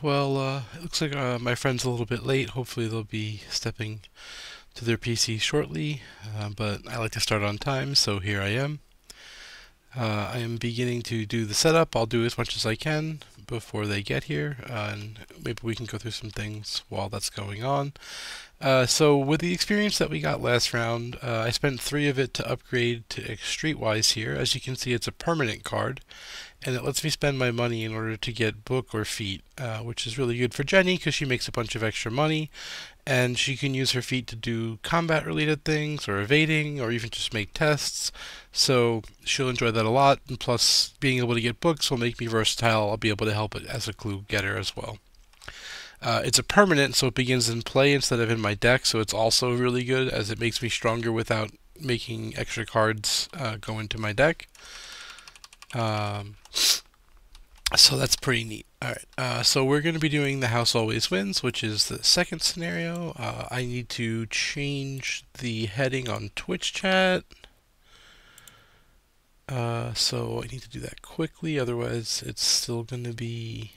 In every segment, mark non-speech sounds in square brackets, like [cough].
Well, uh, it looks like uh, my friend's a little bit late. Hopefully, they'll be stepping to their PC shortly, uh, but I like to start on time, so here I am. Uh, I am beginning to do the setup. I'll do as much as I can before they get here, uh, and maybe we can go through some things while that's going on. Uh, so with the experience that we got last round, I spent three of it to upgrade to Streetwise here. As you can see, it's a permanent card, and it lets me spend my money in order to get book or feet, uh, which is really good for Jenny because she makes a bunch of extra money, and she can use her feet to do combat-related things, or evading, or even just make tests. So she'll enjoy that a lot, and plus being able to get books will make me versatile. I'll be able to help it as a clue getter as well. Uh, it's a permanent, so it begins in play instead of in my deck, so it's also really good as it makes me stronger without making extra cards uh, go into my deck. Um, so that's pretty neat. Alright, uh, so we're going to be doing the house always wins, which is the second scenario. Uh, I need to change the heading on Twitch chat. Uh, so I need to do that quickly, otherwise it's still going to be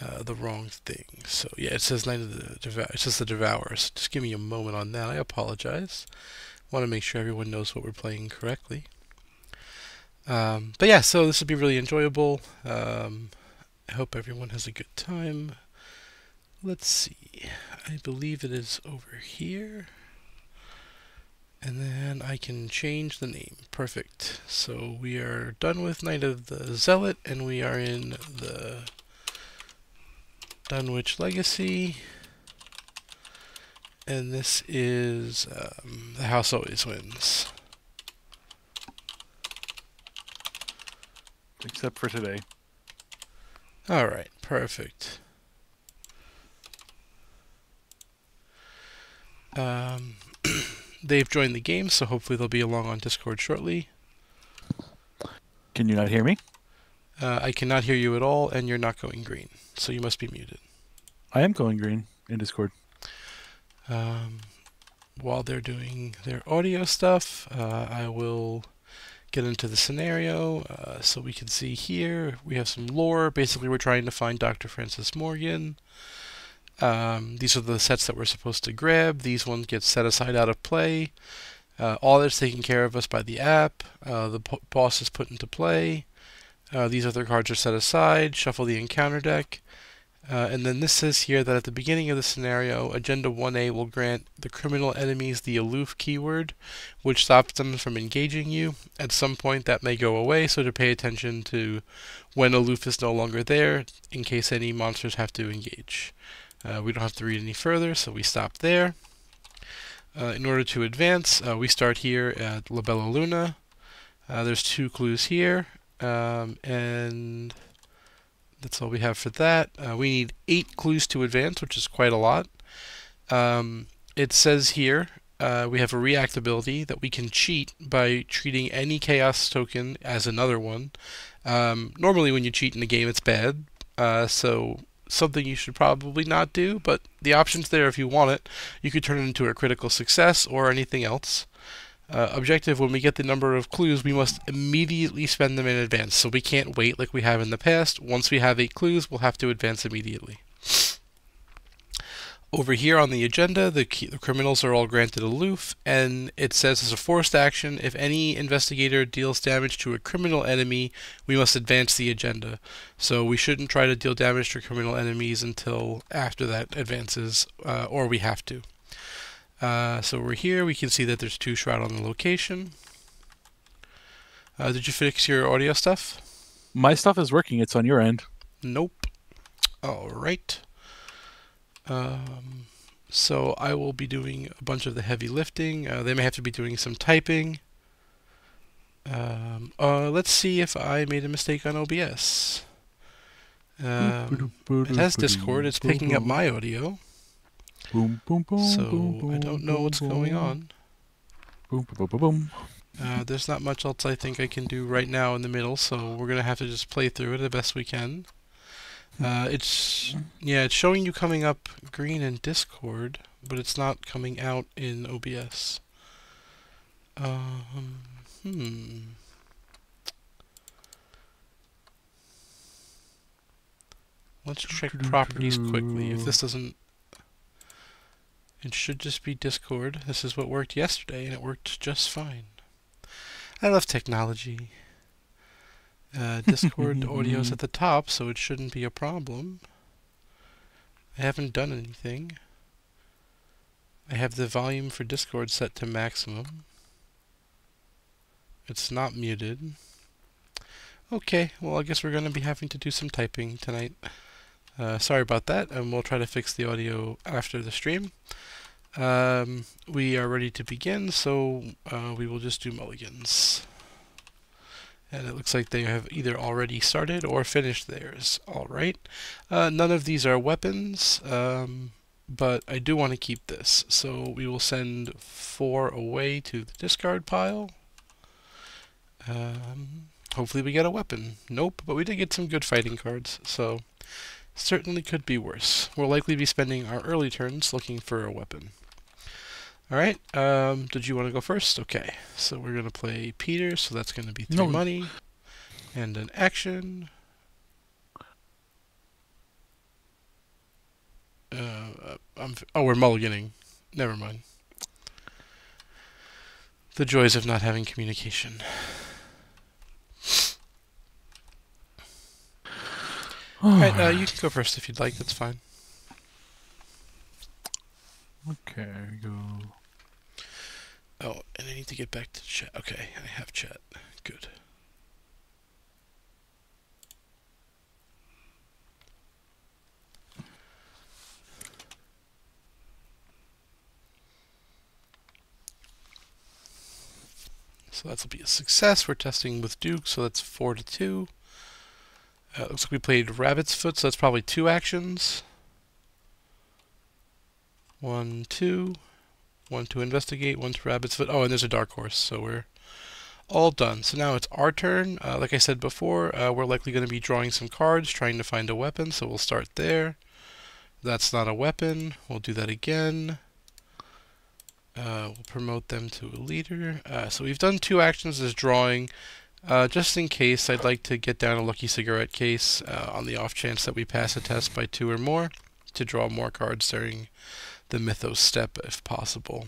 uh, the wrong thing. So yeah, it says Night of the Devour. It says the Devourers. Just give me a moment on that. I apologize. Want to make sure everyone knows what we're playing correctly. Um, but yeah, so this will be really enjoyable. Um, I hope everyone has a good time. Let's see. I believe it is over here. And then I can change the name. Perfect. So we are done with Night of the Zealot, and we are in the Dunwich Legacy. And this is um, The House Always Wins. Except for today. Alright, perfect. Um, [clears throat] they've joined the game, so hopefully they'll be along on Discord shortly. Can you not hear me? Uh, I cannot hear you at all, and you're not going green, so you must be muted. I am going green in Discord. Um, while they're doing their audio stuff, uh, I will get into the scenario. Uh, so we can see here we have some lore. Basically, we're trying to find Dr. Francis Morgan. Um, these are the sets that we're supposed to grab. These ones get set aside out of play. Uh, all that's taken care of us by the app. Uh, the boss is put into play. Uh, these other cards are set aside. Shuffle the encounter deck. Uh, and then this says here that at the beginning of the scenario, Agenda 1A will grant the criminal enemies the aloof keyword, which stops them from engaging you. At some point that may go away, so to pay attention to when aloof is no longer there, in case any monsters have to engage. Uh, we don't have to read any further, so we stop there. Uh, in order to advance, uh, we start here at La Bella Luna. Uh, there's two clues here, um, and that's all we have for that. Uh, we need eight clues to advance, which is quite a lot. Um, it says here uh, we have a react ability that we can cheat by treating any chaos token as another one. Um, normally, when you cheat in a game, it's bad. Uh, so something you should probably not do, but the option's there if you want it. You could turn it into a critical success or anything else uh, objective, when we get the number of clues, we must immediately spend them in advance. So we can't wait like we have in the past. Once we have eight clues, we'll have to advance immediately. Over here on the agenda, the, the, criminals are all granted aloof, and it says as a forced action, if any investigator deals damage to a criminal enemy, we must advance the agenda. So we shouldn't try to deal damage to criminal enemies until after that advances, uh, or we have to. Uh, so we're here. We can see that there's two shroud on the location. Uh, did you fix your audio stuff? My stuff is working. It's on your end. Nope. All right. Um, so I will be doing a bunch of the heavy lifting. Uh, they may have to be doing some typing. Um, uh, let's see if I made a mistake on OBS. Um, it has Discord. It's picking up my audio. Boom, boom, boom. So boom, I don't know boom, what's going on. Boom, boom, boom, boom. Uh, there's not much else I think I can do right now in the middle, so we're gonna have to just play through it the best we can. Uh, it's yeah, it's showing you coming up green in Discord, but it's not coming out in OBS. Um, hmm. let's check properties quickly. If this doesn't... It should just be Discord. This is what worked yesterday, and it worked just fine. I love technology. Uh, [laughs] Discord audio's at the top, so it shouldn't be a problem. I haven't done anything. I have the volume for Discord set to maximum. It's not muted. Okay, well I guess we're going to be having to do some typing tonight. Uh, sorry about that, and we'll try to fix the audio after the stream. Um, we are ready to begin, so uh, we will just do mulligans. And it looks like they have either already started or finished theirs. Alright. Uh, none of these are weapons, um, but I do want to keep this. So we will send four away to the discard pile. Um, hopefully we get a weapon. Nope, but we did get some good fighting cards, so certainly could be worse. We'll likely be spending our early turns looking for a weapon. Alright, um, did you want to go first? Okay, so we're going to play Peter, so that's going to be three No. money, and an action. Uh, I'm, oh, we're mulliganing. Never mind. The joys of not having communication. Alright, uh, you can go first if you'd like, that's fine. okay, go. Oh, and I need to get back to chat. Okay, I have chat. Good. So that'll be a success. We're testing with Duke, so that's four to two. Uh, looks like we played Rabbit's Foot, so that's probably two actions. One, two. One to investigate, one to Rabbit's Foot. Oh, and there's a Dark Horse, so we're all done. So now it's our turn. Uh, like I said before, uh, we're likely going to be drawing some cards, trying to find a weapon, so we'll start there. That's not a weapon. We'll do that again. Uh, we'll promote them to a leader. Uh, so we've done two actions as drawing. Uh, just in case, I'd like to get down a lucky cigarette case uh, on the off chance that we pass a test by two or more to draw more cards during the Mythos step if possible.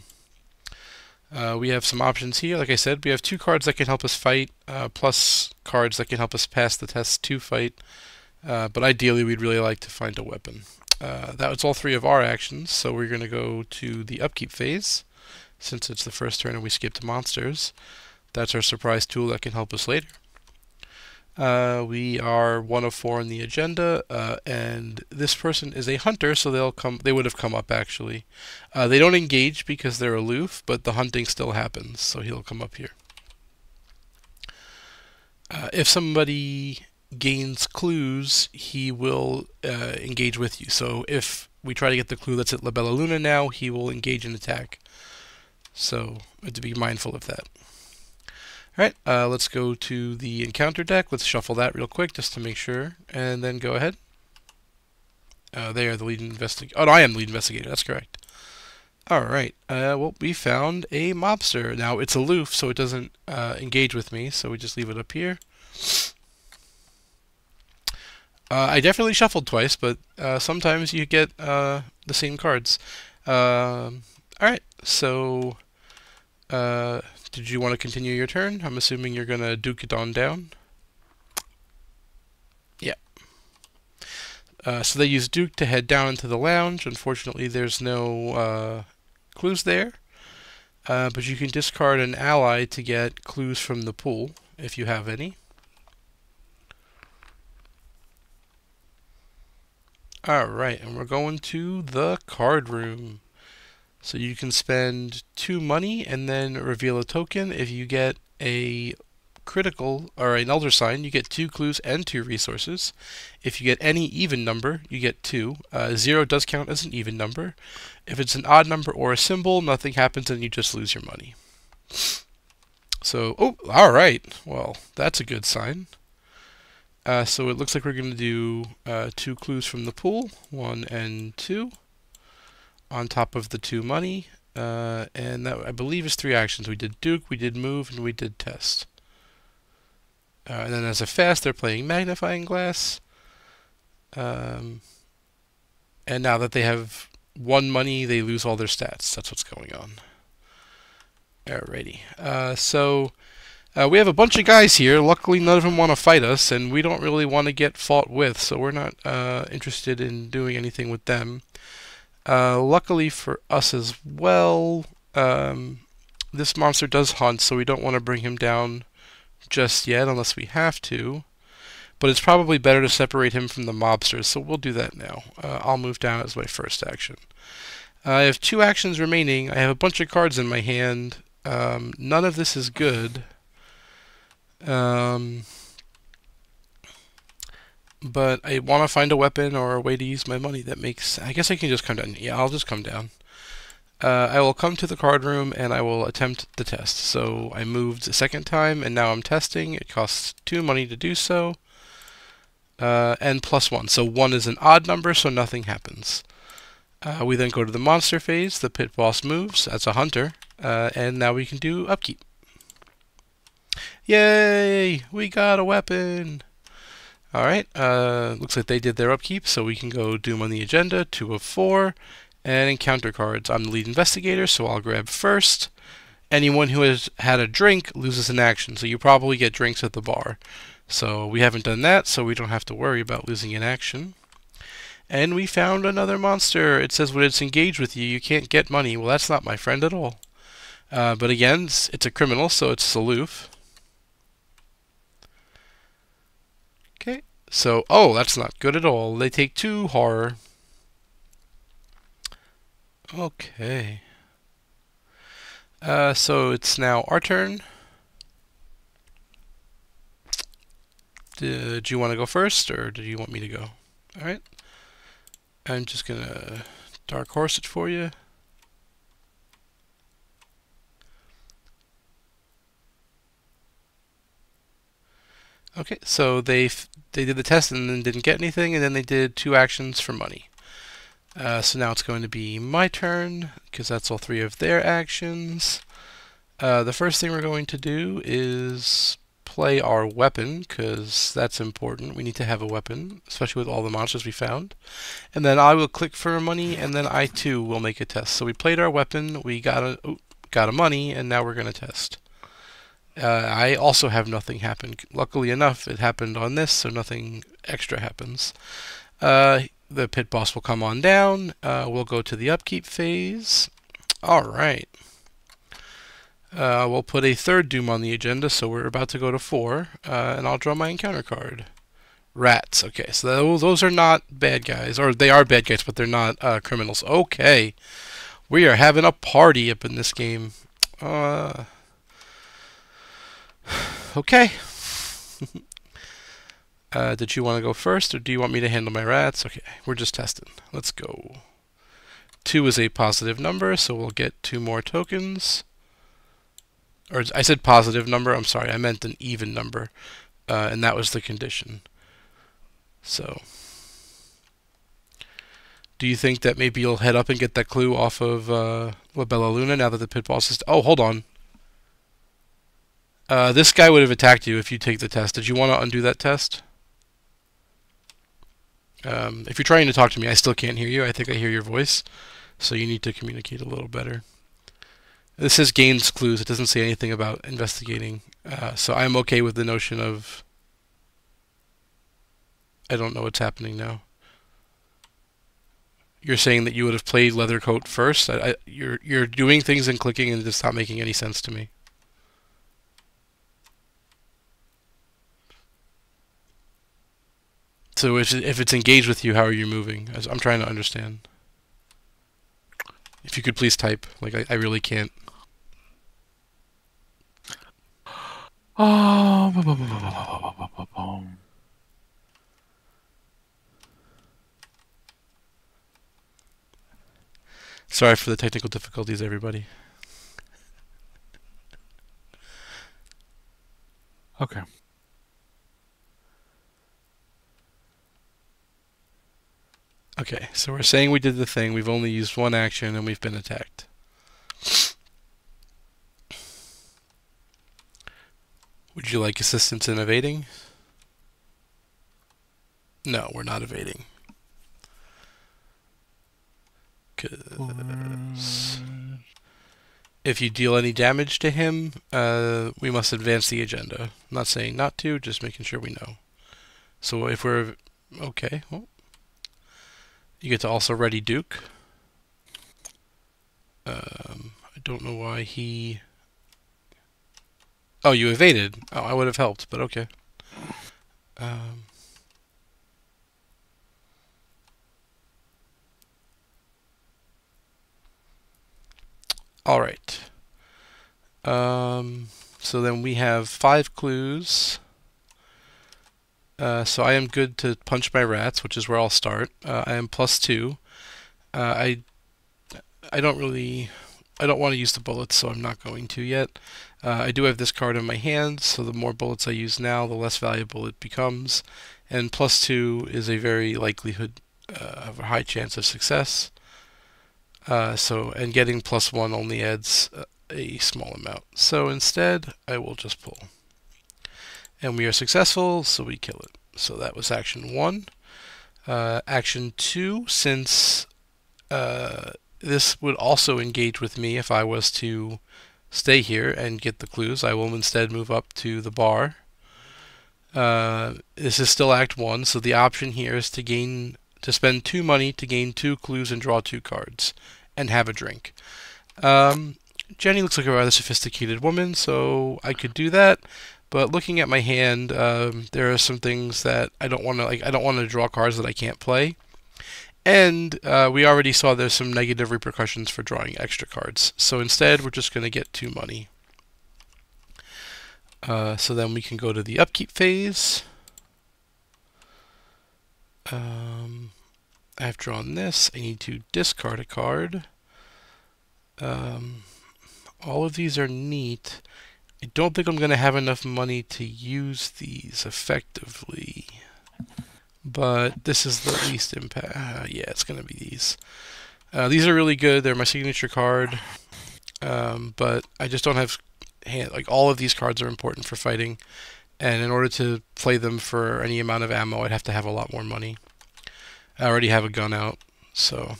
Uh, we have some options here. Like I said, we have two cards that can help us fight, uh, plus cards that can help us pass the test to fight. Uh, but ideally, we'd really like to find a weapon. Uh, that was all three of our actions, so we're going to go to the upkeep phase, since it's the first turn and we skipped monsters. That's our surprise tool that can help us later. Uh, we are one of four on the agenda, uh, and this person is a hunter, so they'll come. They would have come up actually. Uh, they don't engage because they're aloof, but the hunting still happens, so he'll come up here. Uh, if somebody gains clues, he will uh, engage with you. So if we try to get the clue that's at La Bella Luna now, he will engage in attack. So to be mindful of that. Alright, uh, let's go to the encounter deck. Let's shuffle that real quick just to make sure, and then go ahead. Uh, they are the lead investigator. Oh, no, I am the lead investigator. That's correct. Alright, uh, well, we found a mobster. Now, it's aloof, so it doesn't uh, engage with me, so we just leave it up here. Uh, I definitely shuffled twice, but uh, sometimes you get uh, the same cards. Um, Alright, so... Did you want to continue your turn? I'm assuming you're going to duke it on down. Yeah. Uh, so they use Duke to head down into the lounge. Unfortunately, there's no uh, clues there. Uh, but you can discard an ally to get clues from the pool, if you have any. Alright, and we're going to the card room. So you can spend two money and then reveal a token. If you get a critical or an elder sign, you get two clues and two resources. If you get any even number, you get two. Uh, zero does count as an even number. If it's an odd number or a symbol, nothing happens and you just lose your money. So, oh, all right. Well, that's a good sign. Uh, so it looks like we're going to do uh, two clues from the pool, one and two, on top of the two money. Uh, and that, I believe, is three actions. We did Duke, we did Move, and we did Test. Uh, and then as a fast, they're playing Magnifying Glass. Um, and now that they have one money, they lose all their stats. That's what's going on. Alrighty. Uh, so uh, we have a bunch of guys here. Luckily, none of them want to fight us, and we don't really want to get fought with, so we're not uh, interested in doing anything with them. Uh, luckily for us as well, um, this monster does hunt, so we don't want to bring him down just yet unless we have to. But it's probably better to separate him from the mobsters, so we'll do that now. Uh, I'll move down as my first action. Uh, I have two actions remaining. I have a bunch of cards in my hand. Um, none of this is good. Um, but I want to find a weapon or a way to use my money that makes... I guess I can just come down. Yeah, I'll just come down. Uh, I will come to the card room and I will attempt the test. So I moved a second time and now I'm testing. It costs two money to do so. Uh, and plus one. So one is an odd number, so nothing happens. Uh, we then go to the monster phase. The pit boss moves as a hunter. Uh, and now we can do upkeep. Yay! We got a weapon! Alright, uh, looks like they did their upkeep, so we can go Doom on the agenda, 2 of 4, and encounter cards. I'm the lead investigator, so I'll grab first. Anyone who has had a drink loses an action, so you probably get drinks at the bar. So we haven't done that, so we don't have to worry about losing an action. And we found another monster. It says when it's engaged with you, you can't get money. Well, that's not my friend at all. Uh, but again, it's, it's, a criminal, so it's aloof. Okay, so, oh, that's not good at all. They take two horror. Okay. Uh, so it's now our turn. Did you want to go first, or did you want me to go? Alright. I'm just going to dark horse it for you. Okay, so they they did the test and then didn't get anything, and then they did two actions for money. Uh, so now it's going to be my turn, because that's all three of their actions. Uh, the first thing we're going to do is play our weapon, because that's important. We need to have a weapon, especially with all the monsters we found. And then I will click for money, and then I too will make a test. So we played our weapon, we got a, oh, got a money, and now we're going to test. Uh, I also have nothing happen. Luckily enough, it happened on this, so nothing extra happens. Uh, the pit boss will come on down. Uh, we'll go to the upkeep phase. All right. Uh, we'll put a third Doom on the agenda, so we're about to go to four, uh, and I'll draw my encounter card. Rats. Okay, so those are not bad guys, or they are bad guys, but they're not uh, criminals. Okay, we are having a party up in this game. [sighs] Okay. [laughs] uh, did you want to go first, or do you want me to handle my rats? Okay, we're just testing. Let's go. Two is a positive number, so we'll get two more tokens. Or I said positive number. I'm sorry, I meant an even number, uh, and that was the condition. So, do you think that maybe you'll head up and get that clue off of uh, La Bella Luna now that the pit boss is? Oh, hold on. Uh, this guy would have attacked you if you take the test. Did you want to undo that test? Um, if you're trying to talk to me, I still can't hear you. I think I hear your voice. So you need to communicate a little better. This says gains clues. It doesn't say anything about investigating. Uh, so I'm okay with the notion of... I don't know what's happening now. You're saying that you would have played Leathercoat first? I, I, you're, you're doing things and clicking and it's not making any sense to me. So if it's engaged with you, how are you moving? I'm trying to understand. If you could please type, like I, I really can't. Sorry for the technical difficulties, everybody. Okay. Okay, so we're saying we did the thing, we've only used one action, and we've been attacked. Would you like assistance in evading? No, we're not evading. 'Cause if you deal any damage to him, uh, we must advance the agenda. I'm not saying not to, just making sure we know. So if we're okay, well, you get to also ready Duke. Um, I don't know why he. Oh, you evaded. Oh, I would have helped, but okay. Um, all right. Um, so then we have five clues. Uh, so I am good to punch my rats, which is where I'll start. Uh, I am plus two. Uh, I I don't really I don't want to use the bullets, so I'm not going to yet. Uh, I do have this card in my hand, so the more bullets I use now, the less valuable it becomes. And plus two is a very likelihood uh, of a high chance of success. So and getting plus one only adds a small amount. So instead, I will just pull. And we are successful, so we kill it. So that was action one. Uh, action two, since uh, this would also engage with me if I was to stay here and get the clues, I will instead move up to the bar. Uh, this is still Act 1, so the option here is to gain to spend two money to gain two clues and draw two cards, and have a drink. Um, Jenny looks like a rather sophisticated woman, so I could do that. But looking at my hand, um, there are some things that I don't want to like. I don't want to draw cards that I can't play. And uh, we already saw there's some negative repercussions for drawing extra cards. So instead, we're just going to get two money. Uh, so then we can go to the upkeep phase. Um, I've drawn this. I need to discard a card. Um, all of these are neat. I don't think I'm going to have enough money to use these effectively. But this is the least impact. Uh, yeah, it's going to be these. Uh, these are really good. They're my signature card. Um, but I just don't have hand. Like, all of these cards are important for fighting. And in order to play them for any amount of ammo, I'd have to have a lot more money. I already have a gun out, so...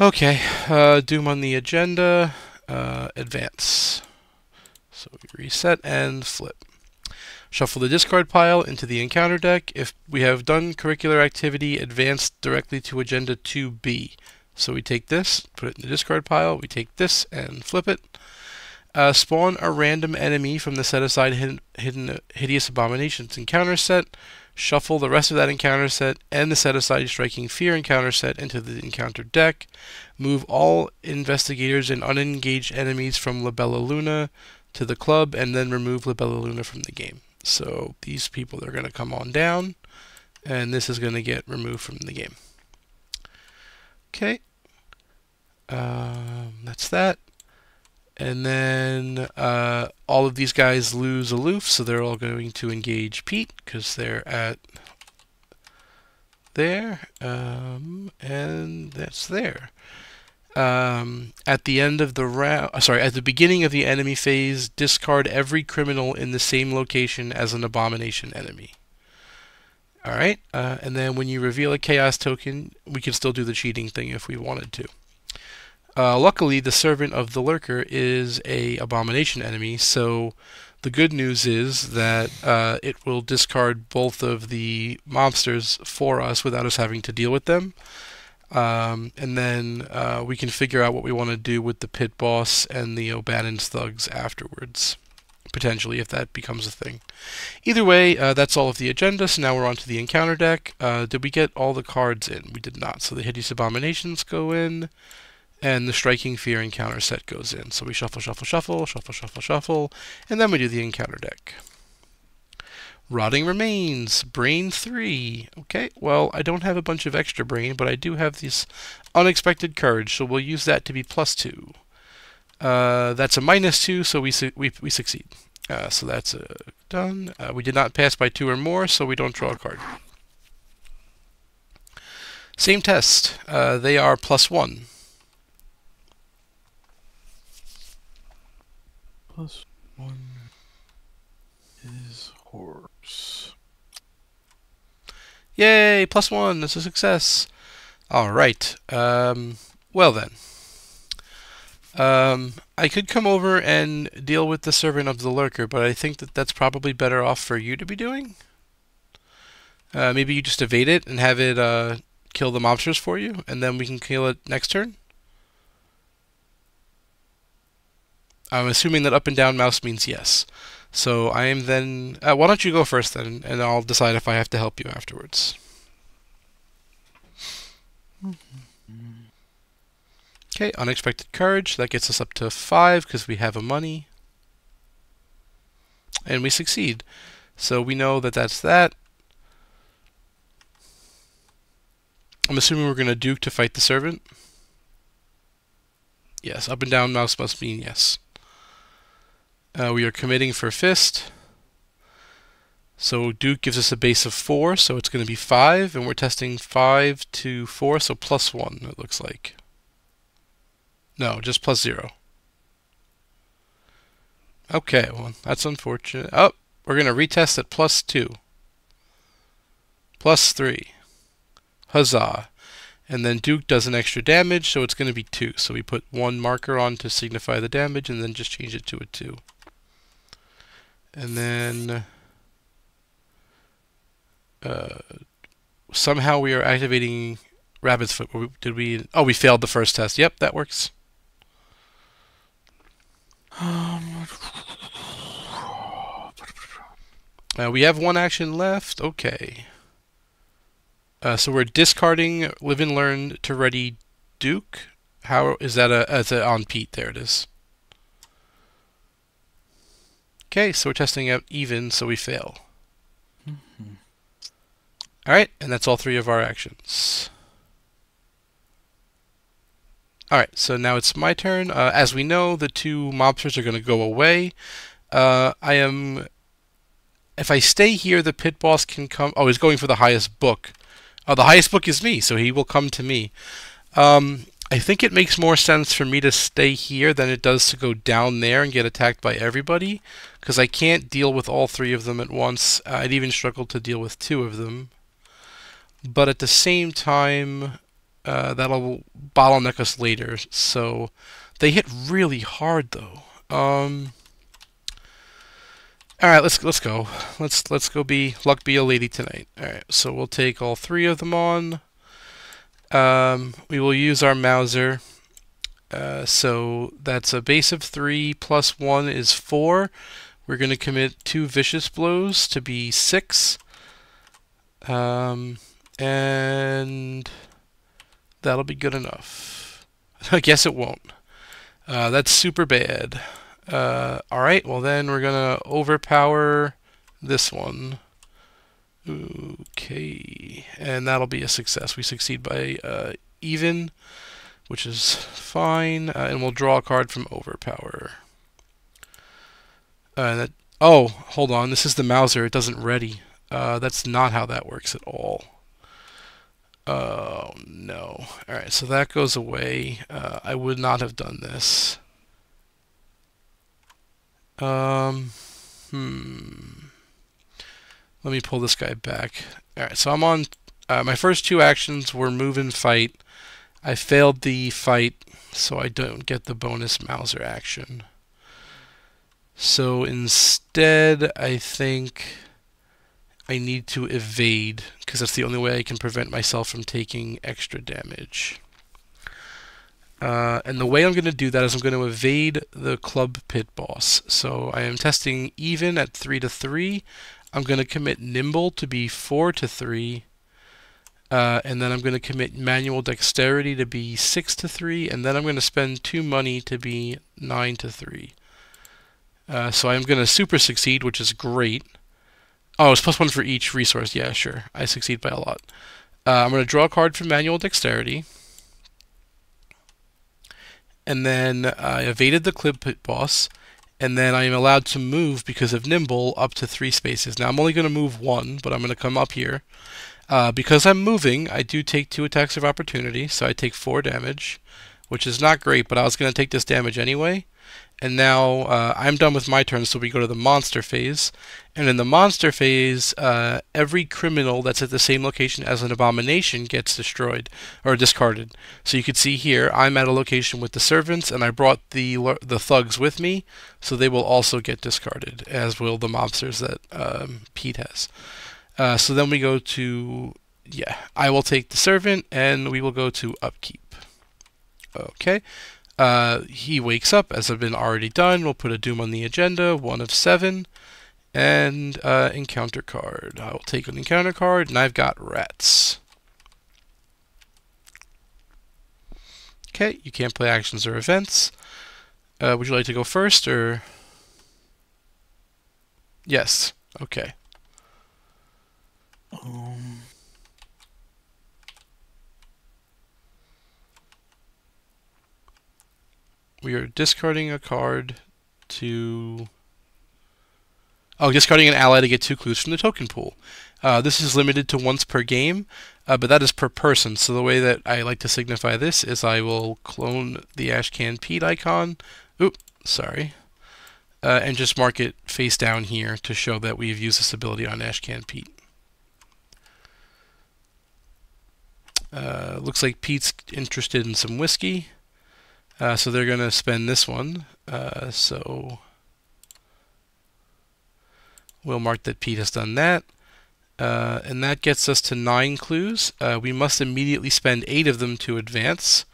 Okay, uh, Doom on the agenda uh, advance. So we reset and flip. Shuffle the discard pile into the encounter deck. If we have done curricular activity, advance directly to agenda 2B. So we take this, put it in the discard pile, we take this and flip it. Uh, spawn a random enemy from the set aside hidden, hidden Hideous Abominations encounter set. Shuffle the rest of that encounter set and the set aside Striking Fear encounter set into the encounter deck. Move all investigators and unengaged enemies from La Bella Luna to the club and then remove La Bella Luna from the game. So these people are going to come on down and this is going to get removed from the game. Okay. Um, that's that. And then uh, all of these guys lose aloof, so they're all going to engage Pete because they're at there. Um, and that's there. Um, at the end of the round, sorry, at the beginning of the enemy phase, discard every criminal in the same location as an abomination enemy. Alright, uh, and then when you reveal a chaos token, we can still do the cheating thing if we wanted to. Uh, luckily, the servant of the lurker is a abomination enemy, so the good news is that uh, it will discard both of the monsters for us without us having to deal with them. Um, and then uh, we can figure out what we want to do with the pit boss and the O'Bannion's thugs afterwards, potentially, if that becomes a thing. Either way, uh, that's all of the agenda, so now we're on to the encounter deck. Uh, did we get all the cards in? We did not. So the Hideous Abominations go in and the Striking Fear encounter set goes in. So we shuffle, shuffle, shuffle, shuffle, shuffle, shuffle, and then we do the encounter deck. Rotting Remains, Brain 3. Okay, well, I don't have a bunch of extra brain, but I do have this Unexpected Courage, so we'll use that to be plus 2. Uh, that's a minus 2, so we, su we, we succeed. Uh, so that's uh, done. Uh, we did not pass by 2 or more, so we don't draw a card. Same test. Uh, they are plus 1. Plus one is horse. Yay! Plus one. That's a success. All right. Um, well then. Um, I could come over and deal with the servant of the lurker, but I think that that's probably better off for you to be doing. Uh, maybe you just evade it and have it uh, kill the mobsters for you, and then we can kill it next turn. I'm assuming that up and down mouse means yes. So I am then. Uh, why don't you go first then, and I'll decide if I have to help you afterwards. Okay, unexpected courage. That gets us up to five because we have a money. And we succeed. So we know that that's that. I'm assuming we're going to Duke to fight the servant. Yes, up and down mouse must mean yes. Uh, we are committing for fist. So Duke gives us a base of 4, so it's going to be 5, and we're testing 5 to 4, so plus 1, it looks like. No, just plus 0. Okay, well, that's unfortunate. Oh, we're going to retest at plus 2. Plus 3. Huzzah. And then Duke does an extra damage, so it's going to be 2. So we put one marker on to signify the damage, and then just change it to a 2. And then uh, somehow we are activating Rabbit's Foot. Did we? Oh, we failed the first test. Yep, that works. Um, uh, we have one action left. Okay. Uh, so we're discarding Live and Learn to ready Duke. How is that a, on Pete? There it is. Okay, so we're testing out even, so we fail. Mm -hmm. Alright, and that's all three of our actions. Alright, so now it's my turn. Uh, as we know, the two mobsters are going to go away. Uh, I am... If I stay here, the pit boss can come... Oh, he's going for the highest book. Oh, the highest book is me, so he will come to me. Um, I think it makes more sense for me to stay here than it does to go down there and get attacked by everybody, because I can't deal with all three of them at once. I'd even struggle to deal with two of them. But at the same time, uh, that'll bottleneck us later. So they hit really hard, though. Um, all right, let's let's go. Let's let's go be luck be a lady tonight. All right, so we'll take all three of them on. Um, we will use our Mauser. Uh, so that's a base of 3 plus 1 is 4. We're going to commit two vicious blows to be 6. Um, and that'll be good enough. [laughs] I guess it won't. Uh, that's super bad. Uh, Alright, well then we're going to overpower this one. Okay, and that'll be a success. We succeed by uh, even, which is fine, uh, and we'll draw a card from Overpower. Uh, that, oh, hold on, this is the Mauser, it doesn't ready. Uh, that's not how that works at all. Oh, no. Alright, so that goes away. Uh, I would not have done this. Um, hmm. Let me pull this guy back. Alright, so I'm on... Uh, my first two actions were move and fight. I failed the fight, so I don't get the bonus Mauser action. So instead, I think I need to evade, because that's the only way I can prevent myself from taking extra damage. Uh, and the way I'm going to do that is I'm going to evade the club pit boss. So I am testing even at 3 to 3. I'm going to commit nimble to be 4 to 3. Uh, and then I'm going to commit manual dexterity to be 6 to 3. And then I'm going to spend 2 money to be 9 to 3. Uh, so I'm going to super succeed, which is great. Oh, it's plus 1 for each resource. Yeah, sure. I succeed by a lot. Uh, I'm going to draw a card from manual dexterity. And then I evaded the clip boss and then I am allowed to move because of Nimble up to three spaces. Now I'm only going to move one, but I'm going to come up here. Uh, because I'm moving, I do take two attacks of opportunity, so I take four damage, which is not great, but I was going to take this damage anyway. And now uh, I'm done with my turn, so we go to the monster phase. And in the monster phase, uh, every criminal that's at the same location as an abomination gets destroyed or discarded. So you can see here, I'm at a location with the servants, and I brought the the thugs with me, so they will also get discarded, as will the mobsters that um, Pete has. Uh, so then we go to, yeah, I will take the servant, and we will go to upkeep. Okay. Uh, he wakes up, as I've been already done. We'll put a Doom on the agenda, one of seven, and uh, encounter card. I will take an encounter card, and I've got rats. Okay, you can't play actions or events. Uh, would you like to go first, or? Yes. Okay. Um, we are discarding a card to. Oh, discarding an ally to get two clues from the token pool. Uh, this is limited to once per game, uh, but that is per person. So the way that I like to signify this is I will clone the Ashcan Pete icon. Oop, sorry. Uh, and just mark it face down here to show that we've used this ability on Ashcan Pete. Uh, looks like Pete's interested in some whiskey. Uh, so they're going to spend this one. Uh, so we'll mark that Pete has done that. Uh, and that gets us to nine clues. Uh, we must immediately spend eight of them to advance.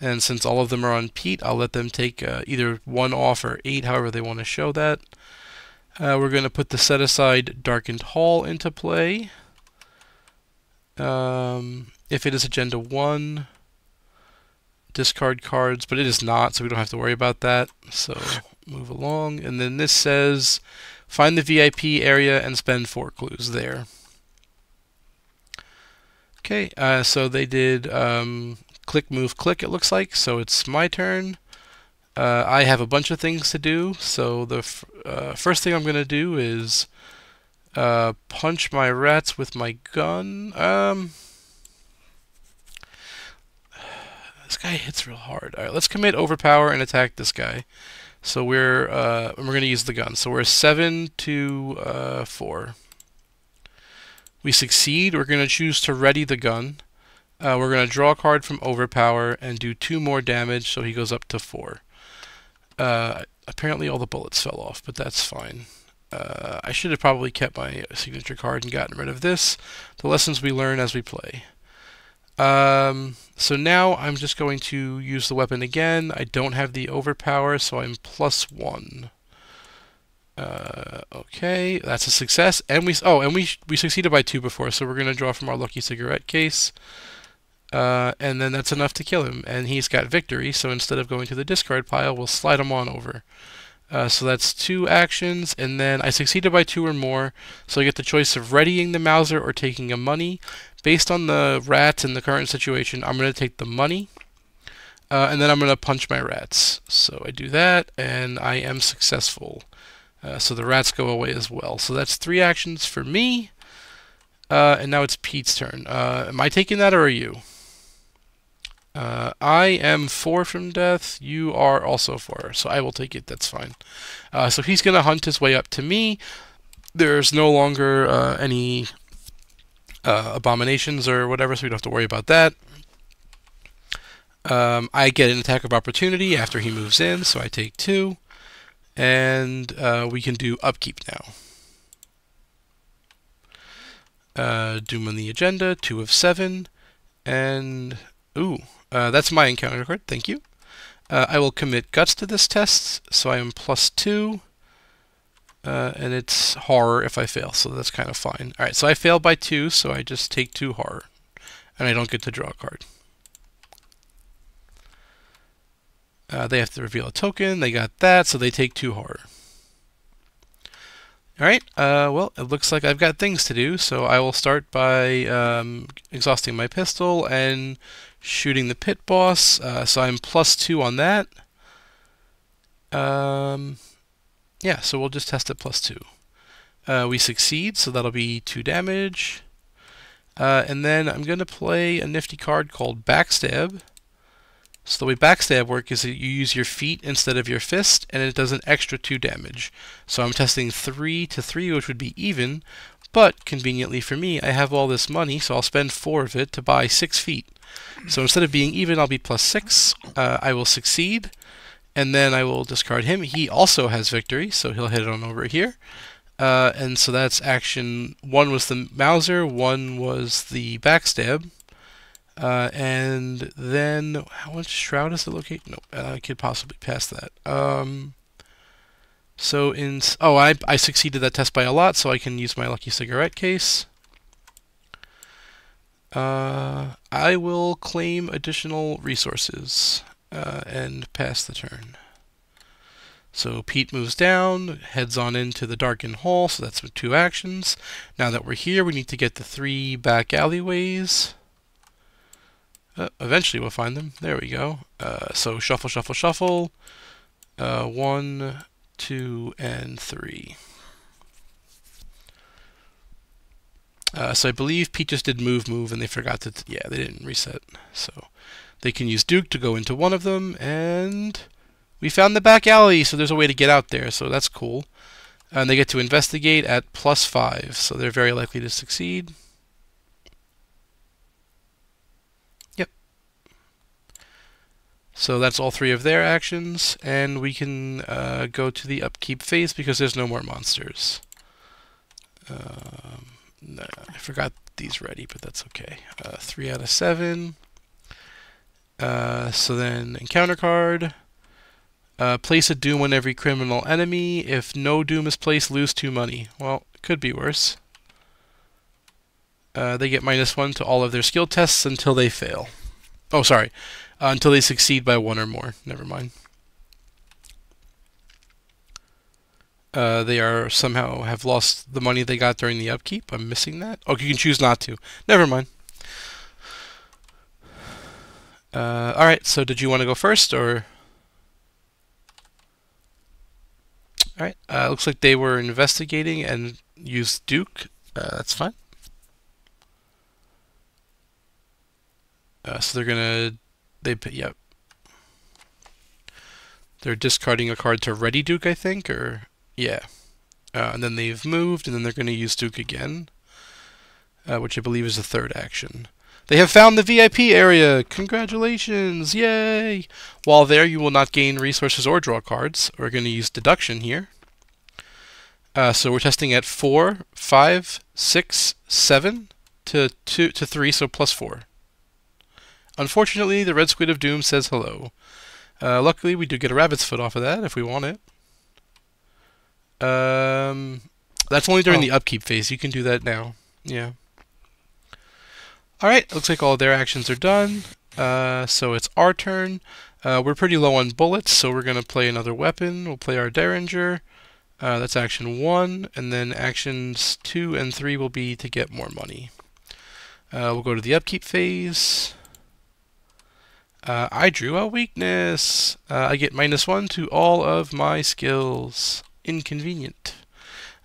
And since all of them are on Pete, I'll let them take uh, either one off or eight, however they want to show that. Uh, we're going to put the set aside Darkened Hall into play. Um, if it is Agenda 1, discard cards, but it is not, so we don't have to worry about that. So move along. And then this says find the VIP area and spend four clues there. Okay, uh, so they did um, click, move, click, it looks like. So it's my turn. Uh, I have a bunch of things to do. So the uh, first thing I'm going to do is uh, punch my rats with my gun. Um, this guy hits real hard. All right, let's commit overpower and attack this guy. So we're uh, we're going to use the gun. So we're seven to uh, four. We succeed. We're going to choose to ready the gun. Uh, we're going to draw a card from overpower and do two more damage, so he goes up to four. Uh, apparently all the bullets fell off, but that's fine. Uh, I should have probably kept my signature card and gotten rid of this. The lessons we learn as we play. Um, so now I'm just going to use the weapon again. I don't have the overpower, so I'm plus one. Uh, okay, that's a success. And we oh, and we we succeeded by two before, so we're gonna draw from our lucky cigarette case. Uh, and then that's enough to kill him, and he's got victory. So instead of going to the discard pile, we'll slide him on over. Uh, so that's two actions, and then I succeeded by two or more, so I get the choice of readying the Mauser or taking a money. Based on the rats and the current situation, I'm going to take the money, uh, and then I'm going to punch my rats. So I do that, and I am successful. Uh, so the rats go away as well. So that's three actions for me, uh, and now it's Pete's turn. Uh, am I taking that, or are you? Uh, I am four from death. You are also four, so I will take it. That's fine. Uh, so he's going to hunt his way up to me. There's no longer any uh, abominations or whatever, so we don't have to worry about that. Um, I get an attack of opportunity after he moves in, so I take two. And uh, we can do upkeep now. Uh, Doom on the agenda, two of seven. And, ooh, uh, that's my encounter card, thank you. Uh, I will commit guts to this test, so I am plus two. Uh, and it's horror if I fail, so that's kind of fine. Alright, so I failed by two, so I just take two horror. And I don't get to draw a card. Uh, they have to reveal a token, they got that, so they take two horror. Alright, uh, well, it looks like I've got things to do, so I will start by um, exhausting my pistol and shooting the pit boss, uh, so I'm plus two on that. Um, yeah, so we'll just test it plus two. Uh, we succeed, so that'll be two damage. Uh, and then I'm going to play a nifty card called Backstab. So the way backstab work is that you use your feet instead of your fist, and it does an extra two damage. So I'm testing three to three, which would be even, but conveniently for me, I have all this money, so I'll spend four of it to buy six feet. So instead of being even, I'll be plus six. Uh, I will succeed, and then I will discard him. He also has victory, so he'll hit on over here. Uh, and so that's action. One was the Mauser, one was the backstab. Uh, and then, how much shroud is it locate? No, uh, I could possibly pass that. Um, so in, oh, I, I succeeded that test by a lot, so I can use my lucky cigarette case. Uh, I will claim additional resources uh, and pass the turn. So Pete moves down, heads on into the darkened hall, so that's with two actions. Now that we're here, we need to get the three back alleyways. Uh, eventually we'll find them. There we go. Uh, so shuffle, shuffle, shuffle. Uh, one, two, and three. Uh, so I believe Pete just did move, move, and they forgot to. yeah, they didn't reset. So they can use Duke to go into one of them, and we found the back alley. So there's a way to get out there. So that's cool. And they get to investigate at plus five, so they're very likely to succeed. Yep. So that's all three of their actions, and we can uh, go to the upkeep phase because there's no more monsters. Um, I forgot these ready, but that's okay. Uh, three out of seven. Uh, so then encounter card. Uh, place a doom on every criminal enemy. If no doom is placed, lose two money. Well, could be worse. Uh, they get minus one to all of their skill tests until they fail. Oh, sorry uh, until they succeed by one or more. Never mind. Uh, they are somehow have lost the money they got during the upkeep. I'm missing that. Oh, you can choose not to. Never mind. Uh, all right. So, did you want to go first, or? All right. Uh, looks like they were investigating and used Duke. Uh, that's fine. Uh, so they're gonna they yep. They're discarding a card to ready Duke, I think, or yeah. Uh, and then they've moved, and then they're to use Duke again, uh, which I believe is the third action. They have found the VIP area! Congratulations! Yay! While there, you will not gain resources or draw cards. We're going to use deduction here. Uh, so we're testing at 4, 5, 6, 7 to 2 to 3, so plus 4. Unfortunately, the Red Squid of Doom says hello. Uh, luckily, we do get a rabbit's foot off of that if we want it. Um, that's only during oh. the upkeep phase. You can do that now. Yeah. Alright, looks like all their actions are done. Uh, so it's our turn. Uh, we're pretty low on bullets, so we're going to play another weapon. We'll play our Derringer. Uh, that's action 1, and then actions 2 and 3 will be to get more money. Uh, we'll go to the upkeep phase. Uh, I drew a weakness. Uh, I get minus one to all of my skills. Inconvenient.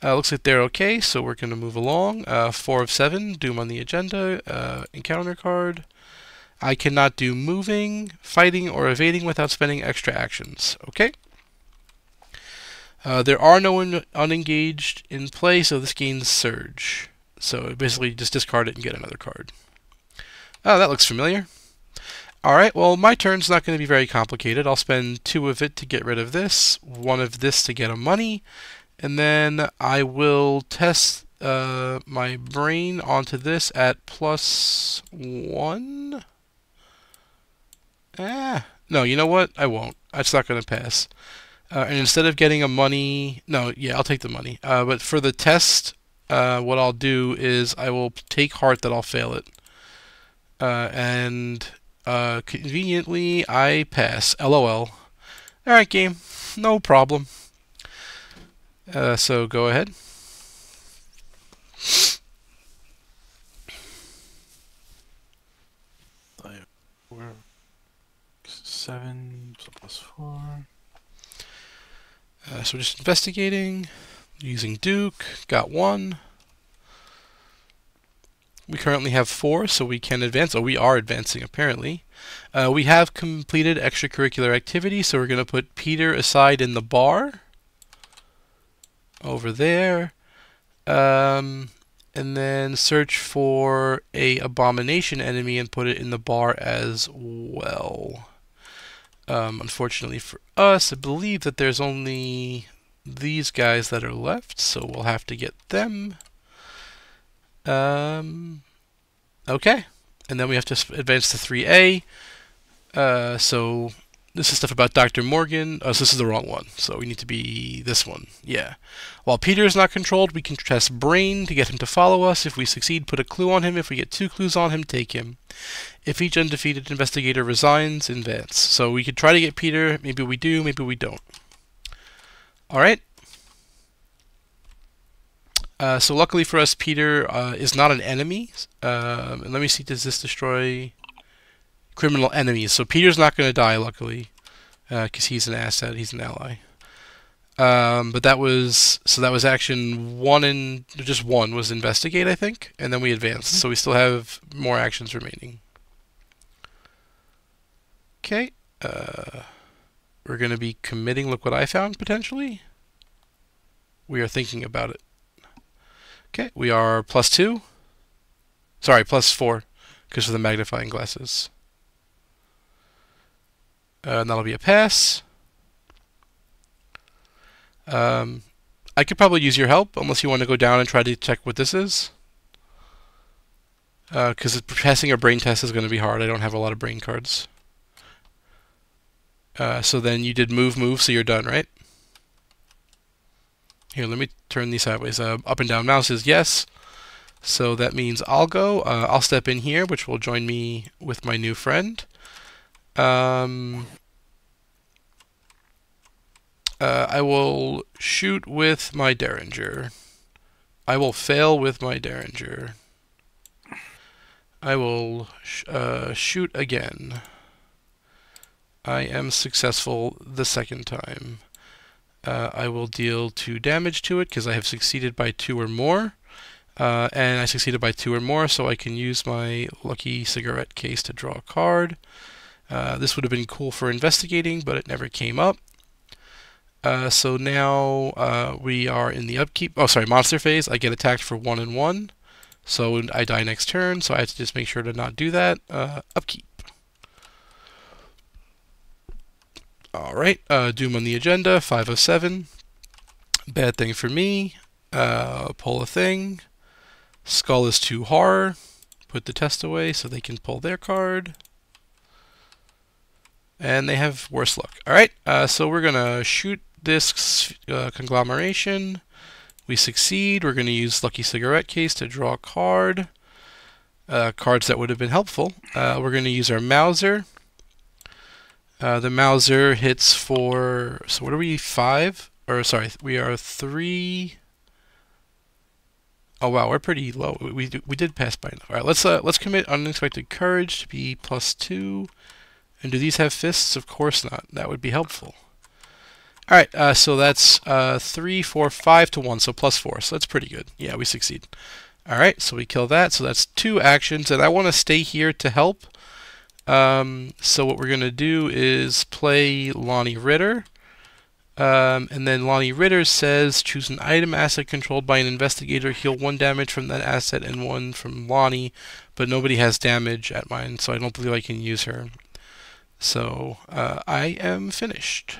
Uh, looks like they're okay, so we're going to move along. Uh, four of seven, Doom on the agenda, uh, encounter card. I cannot do moving, fighting, or evading without spending extra actions. Okay. Uh, there are no un unengaged in play, so this gains Surge. So basically just discard it and get another card. Oh, that looks familiar. Alright, well my turn's not going to be very complicated. I'll spend two of it to get rid of this, one of this to get a money, and then I will test uh, my brain onto this at plus one. Ah, no, you know what? I won't. It's not going to pass. Uh, and instead of getting a money, no, yeah, I'll take the money. Uh, but for the test, uh, what I'll do is I will take heart that I'll fail it. Uh, and uh, conveniently, I pass. LOL. Alright, game. No problem. Uh, so go ahead. Seven plus four. Uh, so we're just investigating using Duke. Got one. We currently have four, so we can advance. Oh, we are advancing, apparently. Uh, we have completed extracurricular activity, so we're going to put Peter aside in the bar. Over there. Um, and then search for a abomination enemy and put it in the bar as well. Um, unfortunately for us, I believe that there's only these guys that are left, so we'll have to get them. Um, okay, and then we have to advance to 3A. Uh, so this is stuff about Dr. Morgan. Oh, so this is the wrong one. So we need to be this one. Yeah. While Peter is not controlled, we can test Brain to get him to follow us. If we succeed, put a clue on him. If we get two clues on him, take him. If each undefeated investigator resigns, advance. So we could try to get Peter. Maybe we do, maybe we don't. Alright. Uh, so luckily for us, Peter uh, is not an enemy. Um, and let me see, does this destroy criminal enemies? So Peter's not going to die, luckily, because uh, he's an asset, he's an ally. Um, but that was so that was action one and just one was investigate, I think, and then we advanced. Mm -hmm. So we still have more actions remaining. Okay, uh, we're going to be committing. Look what I found potentially. We are thinking about it. Okay, we are plus two. Sorry, plus four, because of the magnifying glasses. Uh, and that'll be a pass. Um, I could probably use your help, unless you want to go down and try to check what this is. Because uh, passing a brain test is going to be hard. I don't have a lot of brain cards. Uh, so then you did move, move, so you're done, right? Here, let me turn these sideways. Uh, up and down mouse is yes. So that means I'll go. Uh, I'll step in here, which will join me with my new friend. Um, uh, I will shoot with my Derringer. I will fail with my Derringer. I will sh uh, shoot again. I am successful the second time uh, I will deal 2 damage to it because I have succeeded by 2 or more. Uh, and I succeeded by 2 or more, so I can use my lucky cigarette case to draw a card. Uh, this would have been cool for investigating, but it never came up. Uh, so now uh, we are in the upkeep. Oh, sorry, monster phase. I get attacked for 1 and 1. So I die next turn, so I have to just make sure to not do that. Uh, upkeep. Alright, uh, Doom on the agenda, 507. Bad thing for me. Uh, pull a thing. Skull is too horror. Put the test away so they can pull their card. And they have worse luck. Alright, uh, so we're to shoot this uh, conglomeration. We succeed. We're to use Lucky Cigarette Case to draw a card. Uh, cards that would have been helpful. Uh, we're to use our Mauser. Uh, the Mauser hits for, so what are we, five? Or sorry, we are three. Oh wow, we're pretty low. We we, we did pass by enough. All right, let's uh, let's commit unexpected courage to be plus two. And do these have fists? Of course not. That would be helpful. All right, uh, so that's uh, three, four, five to one, so plus four. So that's pretty good. Yeah, we succeed. All right, so we kill that. So that's two actions, and I want to stay here to help. Um, so what we're going to do is play Lonnie Ritter. Um, and then Lonnie Ritter says choose an item asset controlled by an investigator, heal one damage from that asset and one from Lonnie, but nobody has damage at mine, so I don't believe I can use her. So uh, I am finished.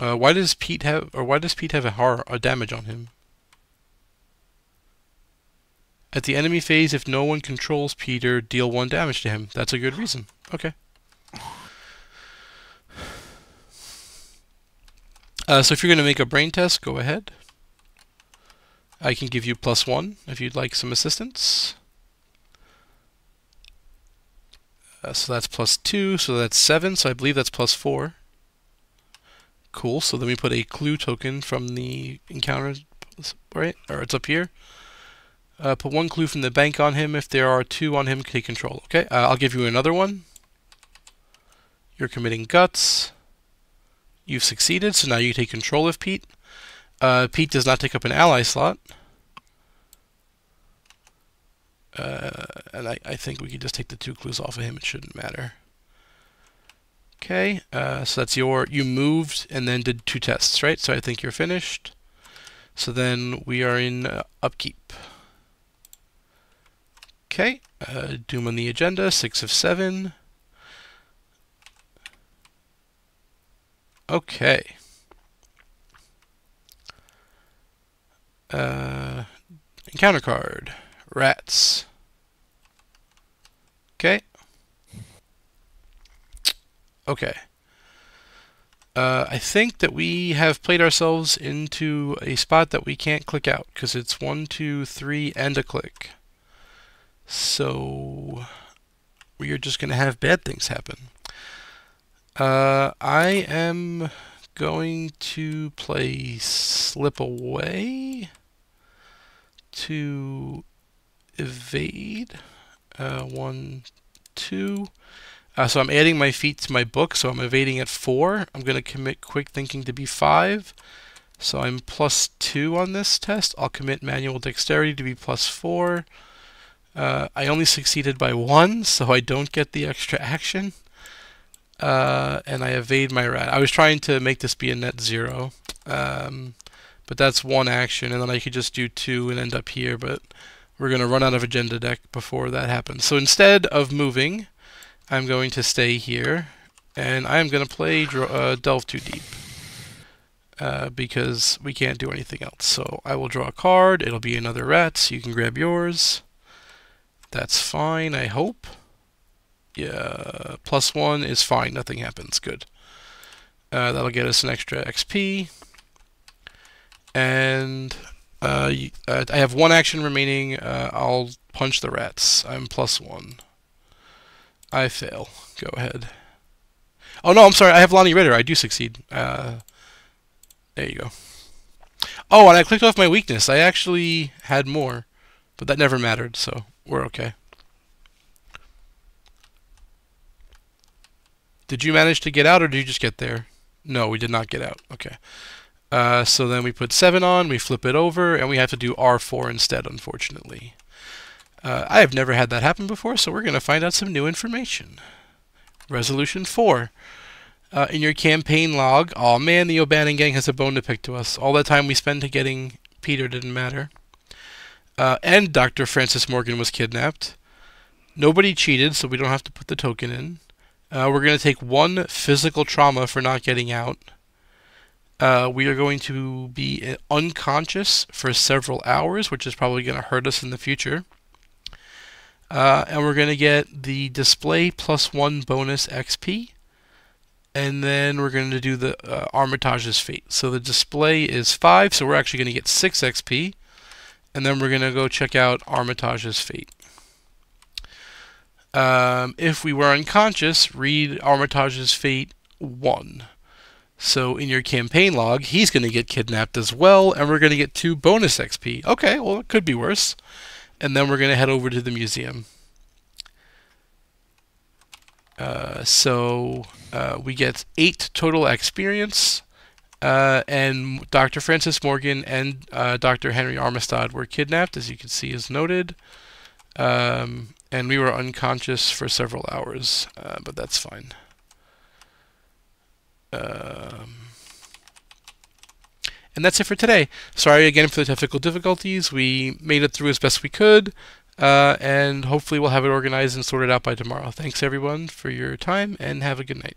Uh, why does Pete have, or why does Pete have a horror, a damage on him? At the enemy phase, if no one controls Peter, deal one damage to him. That's a good reason. Okay. Uh, so if you're going to make a brain test, go ahead. I can give you plus one if you'd like some assistance. Uh, so that's plus two, so that's seven, so I believe that's plus four. Cool, so then we put a clue token from the encounter, right? Or it's up here. Uh, put one clue from the bank on him. If there are two on him, take control. Okay, uh, I'll give you another one. You're committing guts. You've succeeded, so now you take control of Pete. Uh, Pete does not take up an ally slot. Uh, and I, I think we could just take the two clues off of him. It shouldn't matter. Okay, uh, so that's your, you moved and then did two tests, right? So I think you're finished. So then we are in uh, upkeep. Okay, uh, Doom on the agenda, six of seven. Okay. Uh, encounter card, rats. Okay. Okay. Uh, I think that we have played ourselves into a spot that we can't click out because it's one, two, three, and a click. So we are just going to have bad things happen. Uh, I am going to play Slip Away to evade. Uh, one, two. Uh, so I'm adding my feet to my book, so I'm evading at 4. I'm going to commit quick thinking to be 5. So I'm plus 2 on this test. I'll commit manual dexterity to be plus 4. Uh, I only succeeded by 1, so I don't get the extra action. Uh, and I evade my rat. I was trying to make this be a net 0. Um, but that's one action, and then I could just do 2 and end up here, but we're going to run out of agenda deck before that happens. So instead of moving... I'm going to stay here, and I'm going to play uh, Delve Too Deep. Uh, because we can't do anything else. So I will draw a card. It'll be another rat, so you can grab yours. That's fine, I hope. Yeah, plus one is fine. Nothing happens. Good. Uh, that'll get us an extra XP. And uh, uh, I have one action remaining. Uh, I'll punch the rats. I'm plus one. I fail. Go ahead. Oh no, I'm sorry. I have Lonnie Ritter. I do succeed. Uh, there you go. Oh, and I clicked off my weakness. I actually had more, but that never mattered, so we're okay. Did you manage to get out, or did you just get there? No, we did not get out. Okay. Uh, so then we put 7 on, we flip it over, and we have to do R4 instead, unfortunately. Uh, I have never had that happen before, so we're going to find out some new information. Resolution 4. Uh, in your campaign log, oh man, the O'Bannion gang has a bone to pick to us. All that time we spent to getting Peter didn't matter. Uh, and Dr. Francis Morgan was kidnapped. Nobody cheated, so we don't have to put the token in. Uh, we're going to take one physical trauma for not getting out. Uh, we are going to be unconscious for several hours, which is probably going to hurt us in the future. Uh, and we're going to get the display plus one bonus XP. And then we're going to do the uh, Armitage's Fate. So the display is 5, so we're actually going to get 6 XP. And then we're going to go check out Armitage's Fate. Um, if we were unconscious, read Armitage's Fate 1. So in your campaign log, he's going to get kidnapped as well, and we're going to get 2 bonus XP. Okay, well, it could be worse and then we're going to head over to the museum. Uh, so uh, we get eight total experience, uh, and Dr. Francis Morgan and uh, Dr. Henry Armitage were kidnapped, as you can see is noted. Um, and we were unconscious for several hours, uh, but that's fine. Um, and that's it for today. Sorry again for the technical difficulties. We made it through as best we could. Uh, and hopefully we'll have it organized and sorted out by tomorrow. Thanks everyone for your time and have a good night.